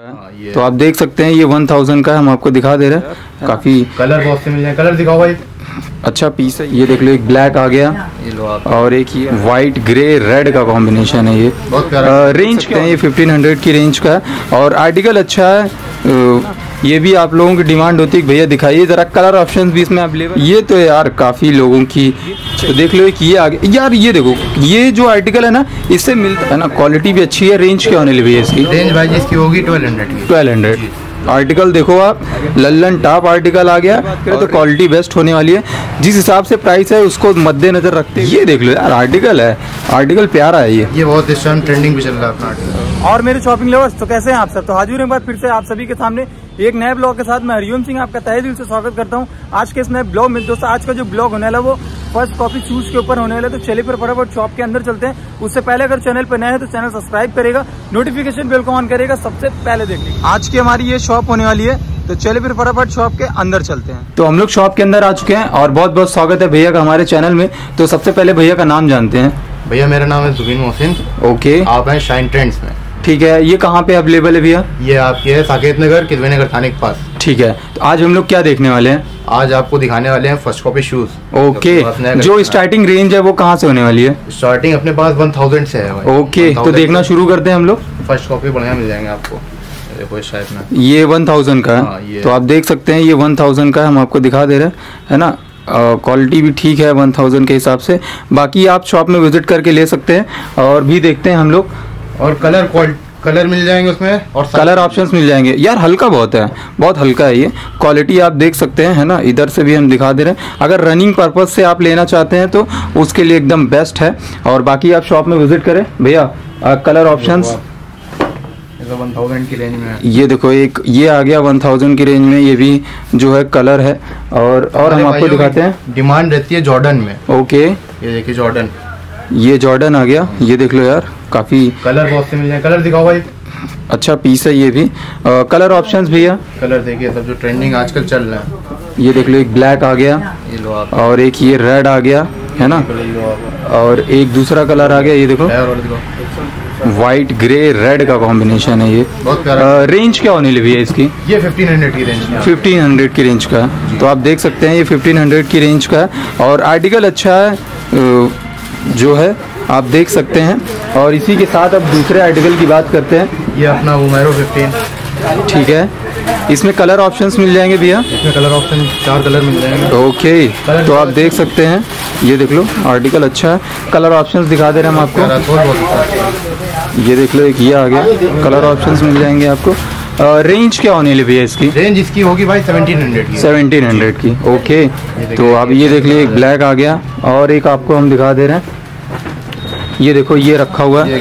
हाँ, तो आप देख सकते हैं ये वन थाउज़ेंड का हम आपको दिखा दे रहे हैं। काफ़ी कलर बहुत से मिल जाए। कलर दिखाओ भाई। अच्छा पीस है। ये देख लो एक ब्लैक आ गया। ये लो आप। और एक ये वाइट ग्रे रेड का कॉम्बिनेशन है ये। बहुत प्यारा। रेंज का है? ये 1500 की रेंज का है। और आर्टिकल अच्छा है ये भी आप लोगों की डिमांड होती है भैया दिखाइए ज़रा कलर ऑप्शंस भी इसमें अवेलेबल ये तो यार काफ़ी लोगों की तो देख लो एक ये आगे यार ये देखो ये जो आर्टिकल है ना इससे मिलता है ना क्वालिटी भी अच्छी है रेंज क्या होने लगी है इसकी? रेंज भाई इसकी होगी twelve hundred twelve hundred article देखो आप लल्लन टॉप आर्टिकल आ गया तो क्वालिटी बेस्ट होने वाली है। जिस हिसाब से प्राइस है उसको मद्देनजर रखते हुए ये देख लो यार आर्टिकल है। आर्टिकल प्यारा है ये। ये बहुत इस टाइम ट्रेंडिंग पे चल रहा है अपना आर्टिकल और मेरे शॉपिंग लवर्स तो कैसे हैं आप सब? तो हाजिर एक बार फिर से आप सभी के सामने। एक नए ब्लॉग के साथ मैं हरिओम सिंह आपका तहे दिल से स्वागत करता हूँ। आज के इस नए ब्लॉग में दोस्तों आज का जो ब्लॉग होने वाला वो फ़र्स्ट कॉपी शूज़ के ऊपर होने वाला तो चलिए फिर फटाफट शॉप के अंदर चलते हैं। उससे पहले अगर चैनल पर नए हैं तो चैनल सब्सक्राइब करेगा नोटिफिकेशन बिल को ऑन करेगा सबसे पहले देखिए आज की हमारी ये शॉप होने वाली है तो चलिए फिर फटाफट शॉप के अंदर चलते हैं। तो हम लोग शॉप के अंदर आ चुके हैं और बहुत बहुत स्वागत है भैया का हमारे चैनल में। तो सबसे पहले भैया का नाम जानते हैं। भैया मेरा नाम है जुबिन मोहसिन। ओके आप हैं शाइन ट्रेंड्स में। ठीक है ये कहाँ पे अवेलेबल है भैया? ये आपकी है साकेत नगर किदवे नगर थाने के पास। ठीक है तो आज हम लोग क्या देखने वाले हैं? आज आपको दिखाने वाले हैं फ़र्स्ट कॉपी शूज़ ओके जो स्टार्टिंग रेंज है। वो कहाँ से होने वाली है? स्टार्टिंग अपने पास वन थाउज़ेंड से है भाई। ओके तो देखना शुरू करते हैं हम लोग। फ़र्स्ट कॉपी बढ़िया मिल जाएँगे आपको। ये वन थाउज़ेंड का हाँ, है तो आप देख सकते हैं ये वन थाउज़ेंड का हम आपको दिखा दे रहे हैं है ना? क्वालिटी भी ठीक है वन थाउज़ेंड के हिसाब से। बाकी आप शॉप में विज़िट करके ले सकते हैं और भी देखते हैं हम लोग। और कलर कलर मिल जाएँगे उसमें और कलर ऑप्शंस मिल जाएँगे। यार हल्का बहुत है बहुत हल्का है ये। क्वालिटी आप देख सकते हैं है ना? इधर से भी हम दिखा दे रहे हैं। अगर रनिंग पर्पज से आप लेना चाहते हैं तो उसके लिए एकदम बेस्ट है। और बाकी आप शॉप में विज़िट करें। भैया कलर ऑप्शंस ये की रेंज में ये देखो एक ये आ गया वन थाउज़ेंड की रेंज में। ये भी जो है कलर है। और और हम आपको दिखाते हैं। डिमांड रहती है जॉर्डन में। ओके ये देखिए जॉर्डन ये जॉर्डन आ गया ये देख लो यार काफ़ी कलर बहुत से मिल जाए। कलर दिखाओ भाई। अच्छा पीस है ये भी। आ, कलर ऑप्शंस भैया? कलर देखिए सब जो ट्रेंडिंग आजकल चल रहे हैं। ये देख लो एक ब्लैक आ गया ये लो और एक ये रेड आ गया है ना? और एक दूसरा कलर आ गया ये देखो। वाइट ग्रे रेड का कॉम्बिनेशन है ये। रेंज क्या होने लगी है इसकी? ये फिफ्टीन हंड्रेड की रेंज में है। 1500 की रेंज का है। तो आप देख सकते हैं ये 1500 की रेंज का है। और आर्टिकल अच्छा है जो है आप देख सकते हैं। और इसी के साथ अब दूसरे आर्टिकल की बात करते हैं। ये अपना उमेरो फिफ्टीन ठीक है। इसमें कलर ऑप्शंस मिल जाएँगे भैया? इसमें कलर ऑप्शन चार कलर मिल जाएँगे। ओके तो आप देख सकते हैं। ये देख लो आर्टिकल अच्छा है। कलर ऑप्शंस दिखा दे रहे हैं हम आपको। अच्छा। ये देख लो एक ये आ गया। कलर ऑप्शंस मिल जाएँगे आपको। रेंज क्या होने लगी भैया इसकी? रेंज इसकी होगी भाई सेवनटीन हंड्रेड की। सेवनटीन हंड्रेड की ओके तो आप ये देख लीजिए एक ब्लैक आ गया और एक आपको हम दिखा दे रहे हैं। ये देखो ये रखा हुआ है।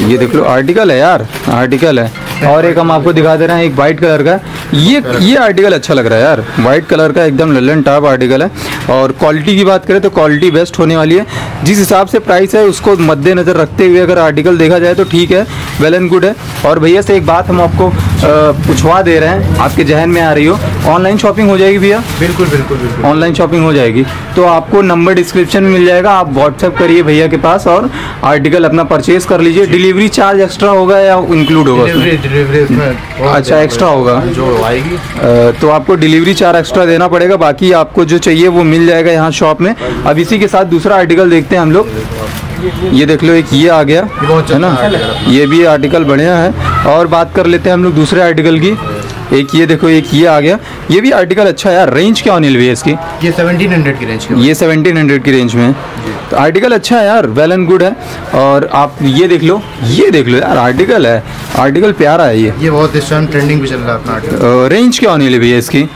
ये देख लो आर्टिकल है यार आर्टिकल है। और एक हम आपको दिखा दे रहे हैं, एक वाइट कलर का। ये ये आर्टिकल अच्छा लग रहा है यार। व्हाइट कलर का एकदम लल्लन टॉप आर्टिकल है। और क्वालिटी की बात करें तो क्वालिटी बेस्ट होने वाली है। जिस हिसाब से प्राइस है, उसको मद्देनजर रखते हुए अगर आर्टिकल देखा जाए तो ठीक है वेल एंड गुड है। और भैया से एक बात हम आपको पूछवा दे रहे हैं। आपके जहन में आ रही हो। ऑनलाइन शॉपिंग हो जाएगी भैया? बिल्कुल बिल्कुल बिल्कुल। ऑनलाइन शॉपिंग हो जाएगी। तो आपको नंबर डिस्क्रिप्शन में मिल जाएगा। आप व्हाट्सएप करिए भैया के पास और आर्टिकल अपना परचेज कर लीजिए। डिलीवरी चार्ज एक्स्ट्रा होगा या इंक्लूड होगा अच्छा, एक्स्ट्रा होगा। जो आएगी। तो आपको डिलीवरी चार्ज एक्स्ट्रा देना पड़ेगा। बाकी आपको जो चाहिए वो मिल जाएगा यहाँ शॉप में। अब इसी के साथ दूसरा आर्टिकल देखते हैं हम लोग। ये देख लो एक ये आ गया है ना। ये भी आर्टिकल बढ़िया है। और बात कर लेते हैं हम लोग दूसरे आर्टिकल की। एक ये देखो एक ये आ गया। ये भी आर्टिकल अच्छा है यार रेंज क्या होने लगी है इसकी? ये सेवनटीन हंड्रेड की रेंज की ये 1700 की रेंज में है। तो आर्टिकल अच्छा है यार वेल एंड गुड है। और आप ये देख लो ये देख लो यार आर्टिकल है। आर्टिकल प्यारा है ये। ये बहुत इस टाइम ट्रेंडिंग पे चल रहा है अपना आर्टिकल रेंज क्या होने लगी है इसकी?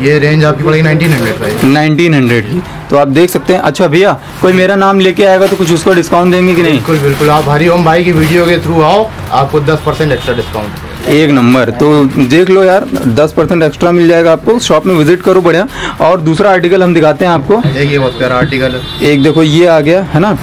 ये रेंज आपकी पड़ेगी नाइनटीन हंड्रेड भाई। 1900 की तो आप देख सकते हैं। अच्छा भैया कोई मेरा नाम लेके आएगा तो कुछ उसको डिस्काउंट देंगे कि नहीं? बिल्कुल बिल्कुल। आप हरिओम भाई की वीडियो के थ्रू आओ आपको दस परसेंट एक्स्ट्रा डिस्काउंट एक नंबर। तो देख लो यार 10 परसेंट एक्स्ट्रा मिल जाएगा आपको। शॉप में विज़िट करो बढ़िया। और दूसरा आर्टिकल हम दिखाते हैं आपको। देखिए बहुत प्यारा आर्टिकल है एक देखो ये आ गया है ना?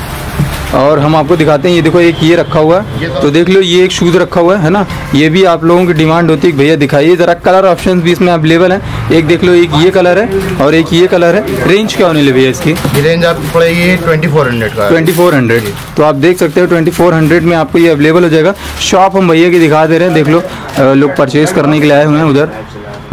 और हम आपको दिखाते हैं ये देखो एक ये रखा हुआ है। तो- तो देख लो ये एक शूज़ रखा हुआ है है ना? ये भी आप लोगों की डिमांड होती है भैया दिखाइए ज़रा कलर ऑप्शन भी इसमें अवेलेबल है। एक देख लो एक ये कलर है और एक ये कलर है। रेंज क्या होने लगी भैया इसकी? रेंज आपको पड़ेगी ट्वेंटी फोर हंड्रेड का। ट्वेंटी फोर हंड्रेड तो आप देख सकते हो ट्वेंटी फोर हंड्रेड में आपको ये अवेलेबल हो जाएगा। शॉप हम भैया की दिखा दे रहे हैं देख लो। लोग परचेज करने के लिए आए हुए हैं उधर।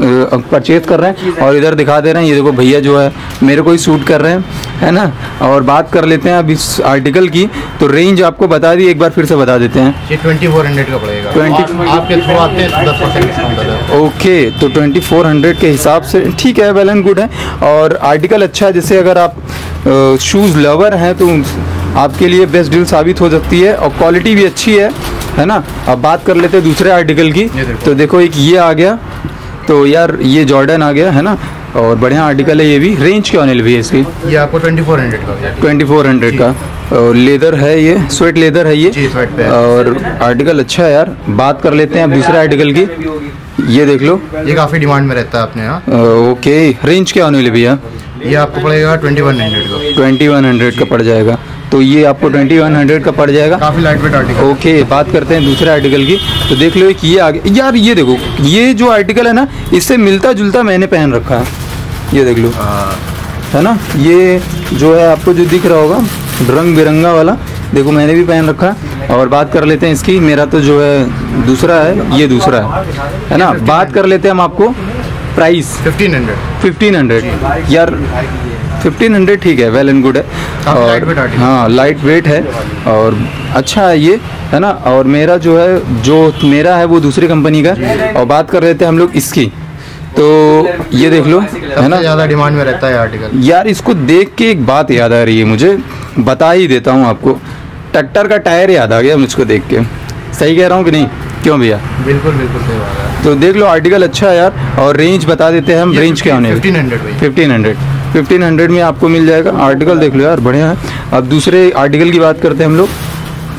परचेज कर रहे हैं और इधर दिखा दे रहे हैं ये देखो भैया जो है मेरे को ही सूट कर रहे हैं है ना? और बात कर लेते हैं अब इस आर्टिकल की तो रेंज आपको बता दी एक बार फिर से बता देते हैं। ये ट्वेंटी फोर हंड्रेड का पड़ेगा। 20 आपके थ्रू आते हैं दस परसेंट डिस्काउंट है। ओके तो 2400 के हिसाब से ठीक है वेल एंड गुड है। और आर्टिकल अच्छा है जैसे अगर आप शूज़ लवर हैं तो आपके लिए बेस्ट डील साबित हो सकती है और क्वालिटी भी अच्छी है है ना? अब बात कर लेते हैं दूसरे आर्टिकल की देखो। तो देखो एक ये आ गया तो यार ये जॉर्डन आ गया है ना? और बढ़िया आर्टिकल है ये भी। रेंज क्या होने लगी है इसकी? ये आपको ट्वेंटी फोर हंड्रेड का हो ट्वेंटी फोर हंड्रेड का। और लेदर है ये स्वेट लेदर है ये? जी, sweat पे और आर्टिकल अच्छा है यार। बात कर लेते हैं अब दूसरे आर्टिकल की। ये देख लो। ये काफ़ी डिमांड में रहता है अपने यहाँ ओके रेंज क्या होने वाली भैया? ये आपको पड़ेगा ट्वेंटी वन हंड्रेड का। ट्वेंटी वन हंड्रेड का पड़ जाएगा। तो ये आपको ट्वेंटी वन हंड्रेड का पड़ जाएगा। काफ़ी लाइट वेट आर्टिकल ओके बात करते हैं दूसरे आर्टिकल की। तो देख लो एक ये आगे यार ये देखो ये जो आर्टिकल है ना इससे मिलता जुलता मैंने पहन रखा है। ये देख लो। है। ना? ये जो है आपको जो दिख रहा होगा रंग बिरंगा वाला देखो मैंने भी पहन रखा है। और बात कर लेते हैं इसकी मेरा तो जो है दूसरा है ये दूसरा है। है ना? बात कर लेते हैं हम आपको price fifteen hundred fifteen hundred यार फिफ्टीन हंड्रेड ठीक है वेल एंड गुड है। lightweight article। हाँ लाइट वेट है। और अच्छा है ये है ना? और मेरा जो है जो मेरा है वो दूसरी कंपनी का और बात कर रहे थे हम लोग इसकी। तो ये देख लो है ना? ज़्यादा डिमांड में रहता है आर्टिकल यार इसको देख के एक बात याद आ रही है मुझे। बता ही देता हूँ आपको। ट्रैक्टर का टायर याद आ गया मुझको देख के। सही कह रहा हूँ कि नहीं? क्यों भैया? बिल्कुल बिल्कुल सही बात है। तो देख लो आर्टिकल अच्छा है यार। और रेंज बता देते हैं हम रेंज क्या होने fifteen hundred fifteen hundred fifteen hundred में आपको मिल जाएगा। आर्टिकल देख लो यार बढ़िया है। अब दूसरे आर्टिकल की बात करते हैं हम लोग।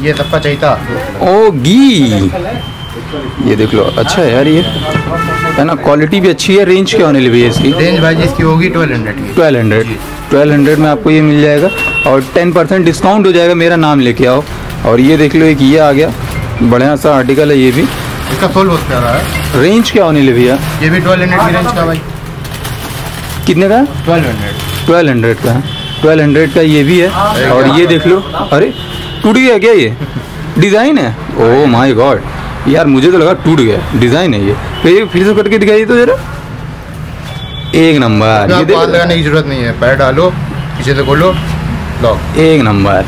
ये सबका चाहिए ओ गी ये देख लो अच्छा है यार ये। है ना क्वालिटी भी अच्छी है। रेंज क्या होने लगी है इसकी? रेंज भाई इसकी होगी twelve hundred twelve hundred twelve hundred में आपको ये मिल जाएगा। और टेन परसेंट डिस्काउंट हो जाएगा मेरा नाम लेके आओ। और ये देख लो एक ये आ गया। बढ़िया सा आर्टिकल है ये भी। इसका सोल बहुत प्यारा है। रेंज क्या होने लगी भैया? ये भी ट्वेल्व हंड्रेड की रेंज का भाई। कितने का? ट्वेल्व हंड्रेड ट्वेल्व हंड्रेड का। ट्वेल्व हंड्रेड का ये भी है। और ये देख लो। अरे टूट गया क्या ये? डिज़ाइन है? ओ माय गॉड यार मुझे तो लगा टूट गया। डिज़ाइन है ये। फिर फिर से करके दिखाइए तो जरा। एक नंबर। ये देखो लगाने की ज़रूरत नहीं है। पैर डालो पीछे से खोलो लॉक एक नंबर।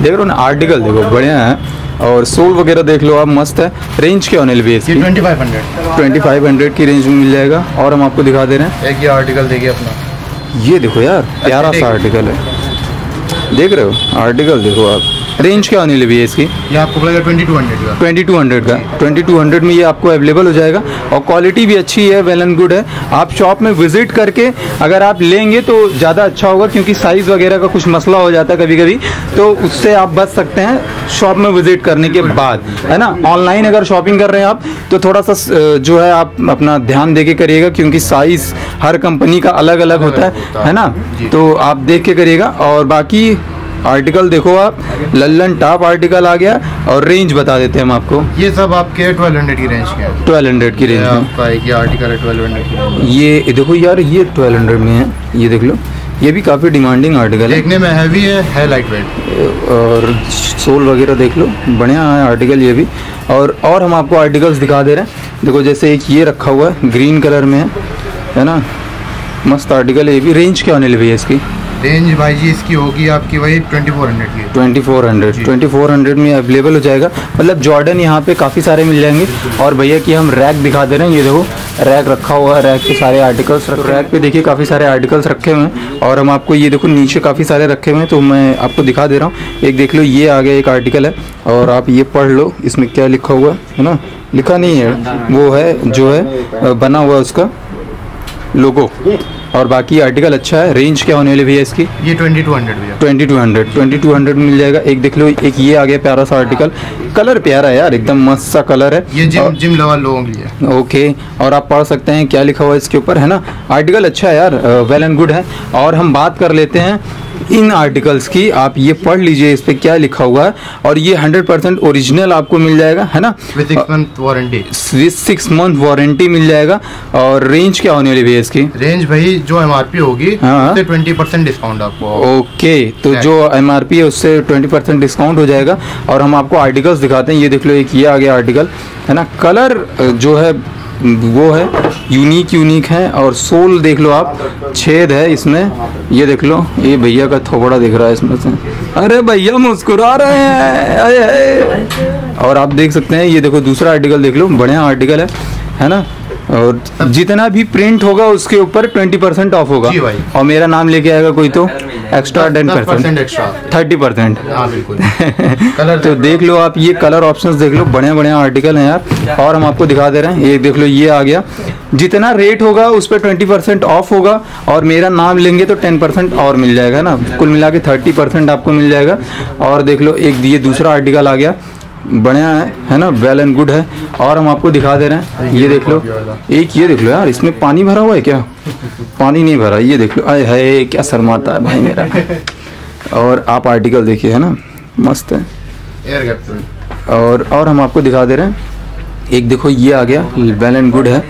देख रहे हो ना आर्टिकल देखो। बढ़िया है। और सोल वगैरह देख लो आप मस्त है। रेंज क्या होने लगी इसकी twenty five hundred twenty five hundred की रेंज में मिल जाएगा। और हम आपको दिखा दे रहे हैं। एक ये आर्टिकल देखिए अपना। ये देखो यार प्यारा सा आर्टिकल है। देख रहे हो? आर्टिकल देखो आप। रेंज क्या होने लगी है इसकी? ये आपको पड़ेगा ट्वेंटी टू हंड्रेड का। ट्वेंटी टू हंड्रेड का। ट्वेंटी टू हंड्रेड में ये आपको अवेलेबल हो जाएगा और क्वालिटी भी अच्छी है वेल एंड गुड है। आप शॉप में विज़िट करके अगर आप लेंगे तो ज़्यादा अच्छा होगा क्योंकि साइज़ वगैरह का कुछ मसला हो जाता है कभी कभी तो उससे आप बच सकते हैं शॉप में विज़िट करने के बाद है ना? ऑनलाइन अगर शॉपिंग कर रहे हैं आप तो थोड़ा सा जो है आप अपना ध्यान दे के करिएगा क्योंकि साइज़ हर कंपनी का अलग अलग होता है। है ना? तो आप देख के करिएगा और बाकी आर्टिकल देखो आप। लल्लन टॉप आर्टिकल आ गया और रेंज बता देते हैं हम आपको। ये सब आपके ट्वेल्व हंड्रेड की रेंज के ट्वेल्व हंड्रेड की रेंज में। आपका ये आर्टिकल है ट्वेल्व हंड्रेड। ये देखो यार ये ट्वेल्व हंड्रेड में है। ये देख लो। ये भी काफ़ी डिमांडिंग आर्टिकल है। देखने में हैवी है है लाइट वेट और सोल वगैरह देख लो। बढ़िया है आर्टिकल ये भी। और और हम आपको आर्टिकल्स दिखा दे रहे हैं। देखो जैसे एक ये रखा हुआ है ग्रीन कलर में है। है ना? मस्त आर्टिकल है ये भी। रेंज क्या होने लगी है इसकी? रेंज भाई जी इसकी होगी आपकी वही ट्वेंटी फोर हंड्रेड की। Twenty four hundred twenty four hundred में अवेलेबल हो जाएगा। मतलब जॉर्डन यहाँ पे काफ़ी सारे मिल जाएँगे। और भैया की हम रैक दिखा दे रहे हैं। ये देखो रैक रखा हुआ है रैक पे सारे आर्टिकल्स रख रैक पे देखिए काफ़ी सारे आर्टिकल्स रखे हुए हैं। और हम आपको ये देखो नीचे काफ़ी सारे रखे हुए हैं। तो मैं आपको दिखा दे रहा हूँ। एक देख लो ये आगे एक आर्टिकल है। और आप ये पढ़ लो इसमें क्या लिखा हुआ है ना? लिखा नहीं है। वो है जो है बना हुआ उसका। लोगो। और बाकी आर्टिकल अच्छा है रेंज क्या होने वाली भैया इसकी? ये ट्वेंटी टू हंड्रेड भैया। Twenty two hundred twenty two hundred मिल जाएगा। एक देख लो एक ये आ गया प्यारा सा आर्टिकल कलर प्यारा है यार एकदम मस्त सा कलर है। ये जिम और- जिम लवर लोगों के लिए। ओके और आप पढ़ सकते हैं क्या लिखा हुआ है इसके ऊपर है ना? आर्टिकल अच्छा है यार वेल एंड गुड है। और हम बात कर लेते हैं इन आर्टिकल्स की आप ये पढ़ लीजिए इस पे क्या लिखा हुआ है और ये 100% ओरिजिनल आपको मिल जाएगा है ना? With month warranty six month warranty मिल जाएगा और रेंज क्या होने वाली भैया इसकी? रेंज भाई जो एमआरपी होगी हाँ। उससे ट्वेंटी परसेंट डिस्काउंट आपको। ओके तो जो एम आर पी है उससे 20% परसेंट डिस्काउंट हो जाएगा और हम आपको आर्टिकल्स दिखाते हैं। ये देख लो एक ये आ गया आर्टिकल है ना? कलर जो है वो है यूनिक यूनिक है और सोल देख लो आप छेद है इसमें। ये देख लो ये भैया का थोबड़ा दिख रहा है इसमें से। अरे भैया मुस्कुरा रहे हैं अरे, अरे। और आप देख सकते हैं ये देखो दूसरा आर्टिकल देख लो बढ़िया आर्टिकल है है ना? और जितना भी प्रिंट होगा उसके ऊपर ट्वेंटी परसेंट ऑफ़ होगा। जी भाई। और मेरा नाम लेके आएगा कोई तो? Extra ten percent extra thirty percent हाँ बिल्कुल। कलर तो देख लो आप ये कलर ऑप्शंस देख लो बढ़िया बढ़िया आर्टिकल हैं यार। और हम आपको दिखा दे रहे हैं। ये देख लो ये आ गया। जितना रेट होगा उस पर ट्वेंटी परसेंट ऑफ़ होगा। और मेरा नाम लेंगे तो टेन परसेंट और मिल जाएगा ना। कुल मिला के थर्टी परसेंट आपको मिल जाएगा। और देख लो एक ये दूसरा आर्टिकल आ गया। बढ़िया है है ना? वेल एंड गुड है। और हम आपको दिखा दे रहे हैं। ये देख लो। एक ये देख लो यार इसमें पानी भरा हुआ है क्या? पानी नहीं भरा। ये देख लो। अरे है क्या शर्माता है भाई मेरा। और आप आर्टिकल देखिए है ना? मस्त है। और और हम आपको दिखा दे रहे हैं। एक देखो ये आ गया। वेल एंड गुड है।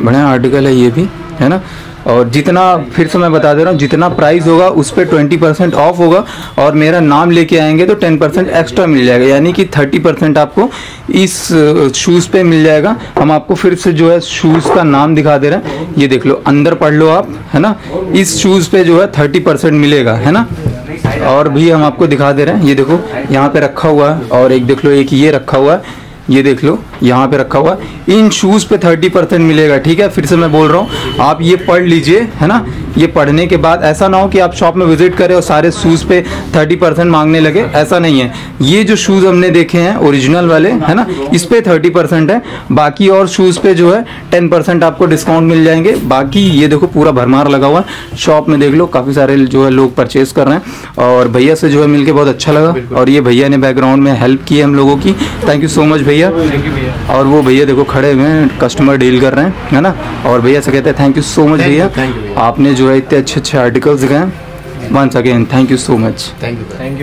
बढ़िया आर्टिकल है ये भी है ना? और जितना फिर से मैं बता दे रहा हूँ, जितना प्राइस होगा, उस पर ट्वेंटी परसेंट ऑफ़ होगा और मेरा नाम लेके आएँगे तो टेन परसेंट एक्स्ट्रा मिल जाएगा। यानी कि थर्टी परसेंट आपको इस शूज़ पे मिल जाएगा। हम आपको फिर से जो है शूज़ का नाम दिखा दे रहे हैं। ये देख लो, अंदर पढ़ लो आप, है ना? इस शूज़ पे जो है थर्टी परसेंट मिलेगा, है ना? और भी हम आपको दिखा दे रहे हैं। ये देखो, यहाँ पे रखा हुआ है और एक देख लो, एक ये रखा हुआ है। ये देख लो, यहाँ पे रखा हुआ इन शूज़ पे थर्टी परसेंट मिलेगा, ठीक है? फिर से मैं बोल रहा हूँ, आप ये पढ़ लीजिए, है ना? ये पढ़ने के बाद ऐसा ना हो कि आप शॉप में विज़िट करें और सारे शूज़ पे थर्टी परसेंट मांगने लगे ऐसा नहीं है। ये जो शूज़ हमने देखे हैं ओरिजिनल वाले है ना इस पे थर्टी परसेंट है। बाकी और शूज़ पे जो है टेन परसेंट आपको डिस्काउंट मिल जाएँगे। बाकी ये देखो पूरा भरमार लगा हुआ है। शॉप में देख लो काफ़ी सारे जो है लोग परचेज कर रहे हैं। और भैया से जो है मिलके बहुत अच्छा लगा। और ये भैया ने बैकग्राउंड में हेल्प की है हम लोगों की। थैंक यू सो मच भैया। और वो भैया देखो खड़े हुए हैं कस्टमर डील कर रहे हैं है ना। और भैया से कहते हैं थैंक यू सो मच भैया। भैया। आपने जो है इतने अच्छे अच्छे आर्टिकल्स गए। Once again thank you so much thank you thank you